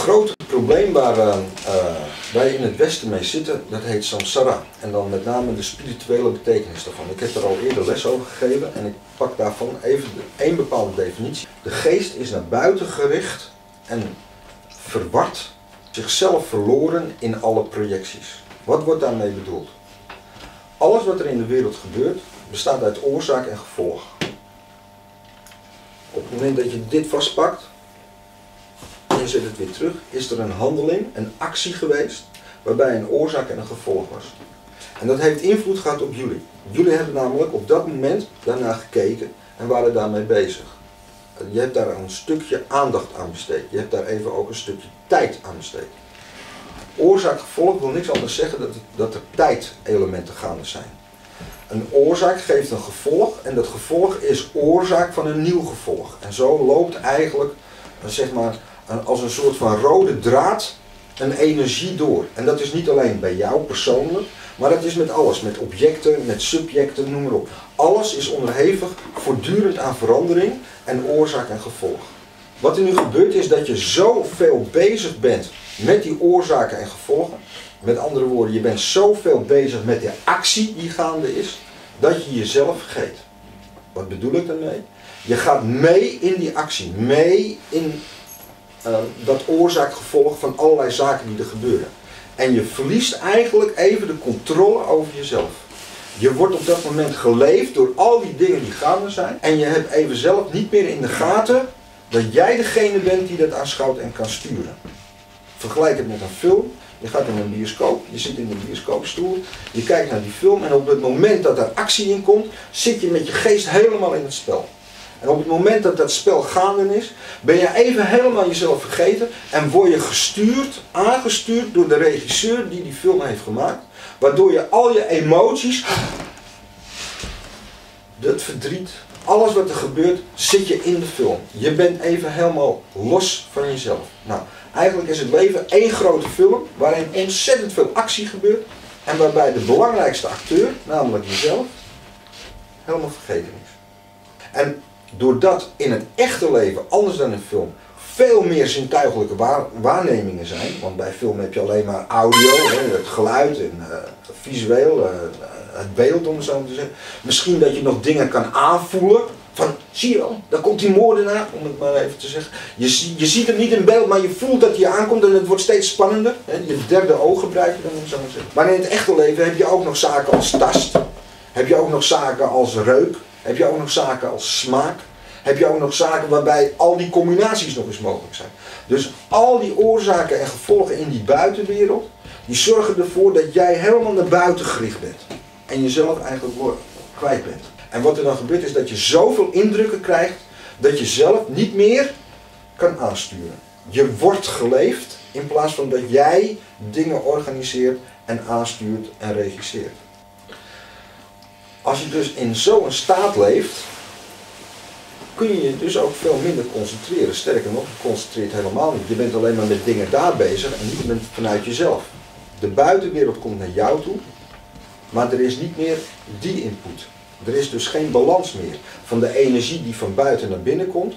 grote probleem waar uh, wij in het Westen mee zitten, dat heet samsara. En dan met name de spirituele betekenis daarvan. Ik heb er al eerder les over gegeven en ik pak daarvan even één bepaalde definitie. De geest is naar buiten gericht en verward, zichzelf verloren in alle projecties. Wat wordt daarmee bedoeld? Alles wat er in de wereld gebeurt, bestaat uit oorzaak en gevolg. Op het moment dat je dit vastpakt, zet het weer terug, is er een handeling, een actie geweest, waarbij een oorzaak en een gevolg was. En dat heeft invloed gehad op jullie. Jullie hebben namelijk op dat moment daarna gekeken en waren daarmee bezig. Je hebt daar een stukje aandacht aan besteed. Je hebt daar even ook een stukje tijd aan besteed. Oorzaak-gevolg wil niks anders zeggen dat, dat er tijdelementen gaande zijn. Een oorzaak geeft een gevolg en dat gevolg is oorzaak van een nieuw gevolg. En zo loopt eigenlijk, zeg maar, als een soort van rode draad een energie door. En dat is niet alleen bij jou persoonlijk, maar dat is met alles. Met objecten, met subjecten, noem maar op. Alles is onderhevig voortdurend aan verandering en oorzaak en gevolg. Wat er nu gebeurt is dat je zoveel bezig bent met die oorzaken en gevolgen. Met andere woorden, je bent zoveel bezig met de actie die gaande is, dat je jezelf vergeet. Wat bedoel ik daarmee? Je gaat mee in die actie, mee in uh, dat oorzaak-gevolg van allerlei zaken die er gebeuren. En je verliest eigenlijk even de controle over jezelf. Je wordt op dat moment geleefd door al die dingen die gaande zijn. En je hebt even zelf niet meer in de gaten dat jij degene bent die dat aanschouwt en kan sturen. Vergelijk het met een film. Je gaat in een bioscoop, je zit in een bioscoopstoel, je kijkt naar die film en op het moment dat er actie in komt, zit je met je geest helemaal in het spel. En op het moment dat dat spel gaande is, ben je even helemaal jezelf vergeten en word je gestuurd, aangestuurd door de regisseur die die film heeft gemaakt, waardoor je al je emoties, dat verdriet, alles wat er gebeurt, zit je in de film. Je bent even helemaal los van jezelf. Nou, eigenlijk is het leven één grote film waarin ontzettend veel actie gebeurt en waarbij de belangrijkste acteur, namelijk jezelf, helemaal vergeten is. En doordat in het echte leven, anders dan een film, veel meer zintuigelijke waarnemingen zijn. Want bij film heb je alleen maar audio, het geluid en uh, visueel, uh, het beeld om het zo te zeggen. Misschien dat je nog dingen kan aanvoelen. Van, zie je wel, daar komt die moordenaar, om het maar even te zeggen. Je, je ziet hem niet in beeld, maar je voelt dat hij aankomt en het wordt steeds spannender. Je derde oog gebruik je dan, om zo te zeggen. Maar in het echte leven heb je ook nog zaken als tast. Heb je ook nog zaken als reuk. Heb je ook nog zaken als smaak heb je ook nog zaken waarbij al die combinaties nog eens mogelijk zijn. Dus al die oorzaken en gevolgen in die buitenwereld, die zorgen ervoor dat jij helemaal naar buiten gericht bent. En jezelf eigenlijk kwijt bent. En wat er dan gebeurt is dat je zoveel indrukken krijgt, dat je zelf niet meer kan aansturen. Je wordt geleefd in plaats van dat jij dingen organiseert en aanstuurt en regisseert. Als je dus in zo'n staat leeft, kun je je dus ook veel minder concentreren. Sterker nog, je concentreert helemaal niet. Je bent alleen maar met dingen daar bezig en niet vanuit jezelf. De buitenwereld komt naar jou toe, maar er is niet meer die input. Er is dus geen balans meer van de energie die van buiten naar binnen komt,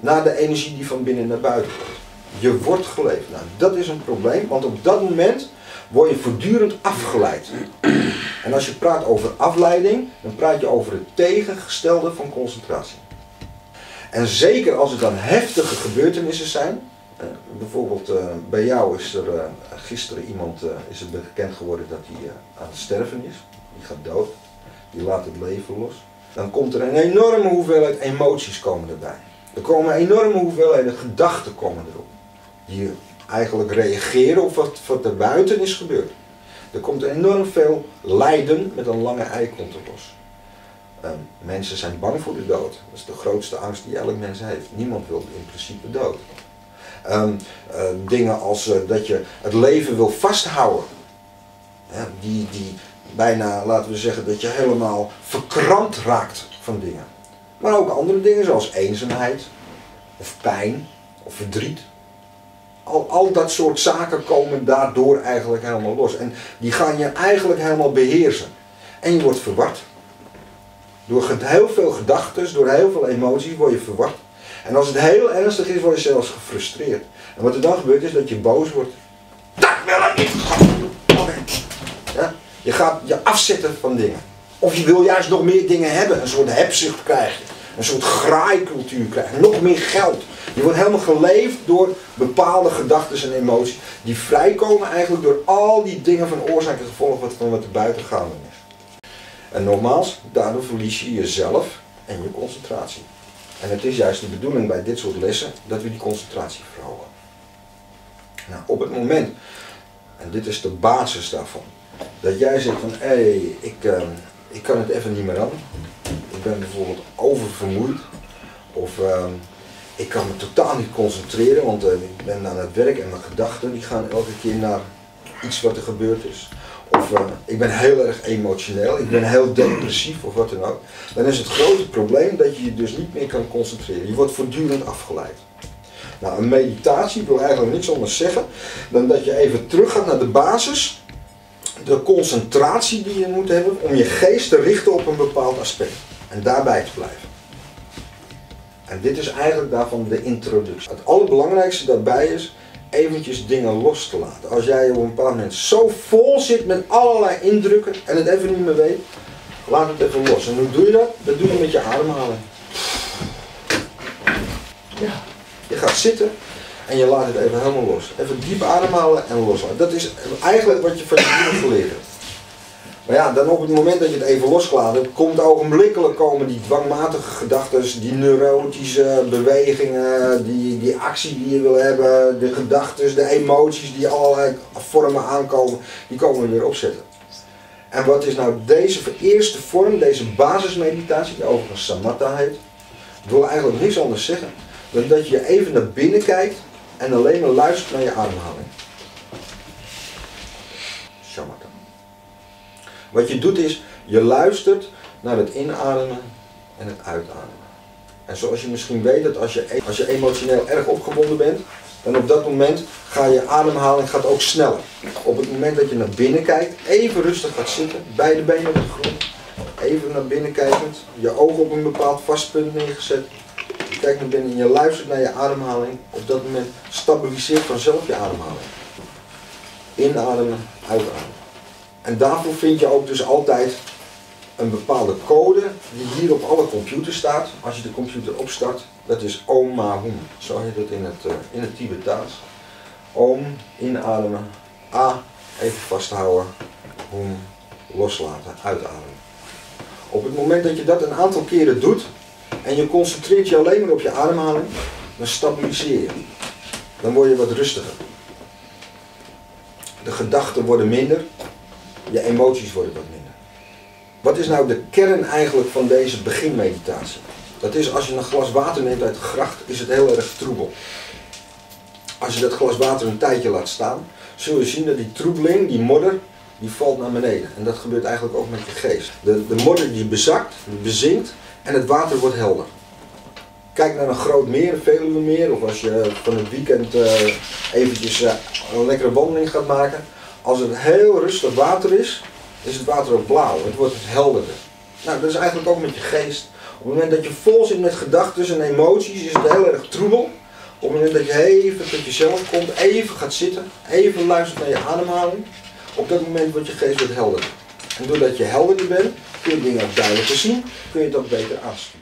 naar de energie die van binnen naar buiten komt. Je wordt geleefd. Nou, dat is een probleem, want op dat moment word je voortdurend afgeleid. En als je praat over afleiding, dan praat je over het tegengestelde van concentratie. En zeker als het dan heftige gebeurtenissen zijn. Uh, bijvoorbeeld uh, bij jou is er uh, gisteren iemand is het bekend geworden dat hij aan het sterven is. Die gaat dood. Die laat het leven los. Dan komt er een enorme hoeveelheid emoties komen erbij. Er komen enorme hoeveelheden gedachten komen erop. Die eigenlijk reageren op wat, wat er buiten is gebeurd. Er komt enorm veel lijden met een lange ei komt los. Ehm, mensen zijn bang voor de dood. Dat is de grootste angst die elk mens heeft. Niemand wil in principe dood. Um, dingen als uh, dat je het leven wil vasthouden. die, die bijna, laten we zeggen, dat je helemaal verkrampt raakt van dingen. Maar ook andere dingen zoals eenzaamheid, of pijn, of verdriet. Al, dat soort zaken komen daardoor eigenlijk helemaal los. En die gaan je eigenlijk helemaal beheersen. En je wordt verward. Door heel veel gedachten, door heel veel emoties word je verward. En als het heel ernstig is, word je zelfs gefrustreerd. En wat er dan gebeurt is dat je boos wordt. Dat wil ik niet! Ja? Je gaat je afzetten van dingen. Of je wil juist nog meer dingen hebben. Een soort hebzucht krijg je. Een soort graaikultuur krijg je. Nog meer geld. Je wordt helemaal geleefd door bepaalde gedachten en emoties. Die vrijkomen eigenlijk door al die dingen van oorzaak en gevolg wat, van wat er buiten gaande is. En nogmaals, daardoor verlies je jezelf en je concentratie. En het is juist de bedoeling bij dit soort lessen dat we die concentratie verhogen. Nou, op het moment, en dit is de basis daarvan, dat jij zegt van hé, hey, ik, uh, ik kan het even niet meer aan. Ik ben bijvoorbeeld oververmoeid. Of uh, ik kan me totaal niet concentreren, want uh, ik ben aan het werk en mijn gedachten die gaan elke keer naar iets wat er gebeurd is. Of uh, ik ben heel erg emotioneel, ik ben heel depressief of wat dan ook. Dan is het grote probleem dat je je dus niet meer kan concentreren. Je wordt voortdurend afgeleid. Nou, een meditatie wil eigenlijk niks anders zeggen dan dat je even terug gaat naar de basis. De concentratie die je moet hebben om je geest te richten op een bepaald aspect. En daarbij te blijven. En dit is eigenlijk daarvan de introductie. Het allerbelangrijkste daarbij is eventjes dingen los te laten. Als jij op een bepaald moment zo vol zit met allerlei indrukken en het even niet meer weet, laat het even los. En hoe doe je dat? Dat doe je met je ademhaling. Ja. Je gaat zitten en je laat het even helemaal los. Even diep ademhalen en loslaten. Dat is eigenlijk wat je van je geleerd hebt. Ja, dan op het moment dat je het even loslaat, komt ogenblikkelijk komen die dwangmatige gedachten, die neurotische bewegingen, die, die actie die je wil hebben, de gedachten, de emoties die allerlei vormen aankomen, die komen weer opzetten. En wat is nou deze eerste vorm, deze basismeditatie, die overigens samatha heet, wil eigenlijk niks anders zeggen dan dat je even naar binnen kijkt en alleen maar luistert naar je ademhaling. Wat je doet is, je luistert naar het inademen en het uitademen. En zoals je misschien weet, dat als je, als je emotioneel erg opgewonden bent, dan op dat moment ga je ademhaling gaat ook sneller. Op het moment dat je naar binnen kijkt, even rustig gaat zitten, beide benen op de grond, even naar binnen kijkend, je ogen op een bepaald vast punt neergezet, je kijkt naar binnen en je luistert naar je ademhaling, op dat moment stabiliseert vanzelf je ademhaling. Inademen, uitademen. En daarvoor vind je ook dus altijd een bepaalde code die hier op alle computers staat. Als je de computer opstart, dat is Om Ma Hum. Zo heet het in het, in het Tibetaans. Om, inademen, A, even vasthouden, Hum, loslaten, uitademen. Op het moment dat je dat een aantal keren doet en je concentreert je alleen maar op je ademhaling, dan stabiliseer je. Dan word je wat rustiger. De gedachten worden minder, je emoties worden wat minder. Wat is nou de kern eigenlijk van deze beginmeditatie? Dat is als je een glas water neemt uit de gracht, is het heel erg troebel. Als je dat glas water een tijdje laat staan, zul je zien dat die troebeling, die modder, die valt naar beneden. En dat gebeurt eigenlijk ook met je geest. De, de modder die bezakt, bezinkt en het water wordt helder. Kijk naar een groot meer, een meer, of als je van het weekend uh, eventjes uh, een lekkere wandeling gaat maken. Als het heel rustig water is, is het water ook blauw. Het wordt helderder. Nou, dat is eigenlijk ook met je geest. Op het moment dat je vol zit met gedachten en emoties, is het heel erg troebel. Op het moment dat je even tot jezelf komt, even gaat zitten, even luistert naar je ademhaling, op dat moment wordt je geest wat helderder. En doordat je helderder bent, kun je dingen ook duidelijker zien, kun je het ook beter aansturen.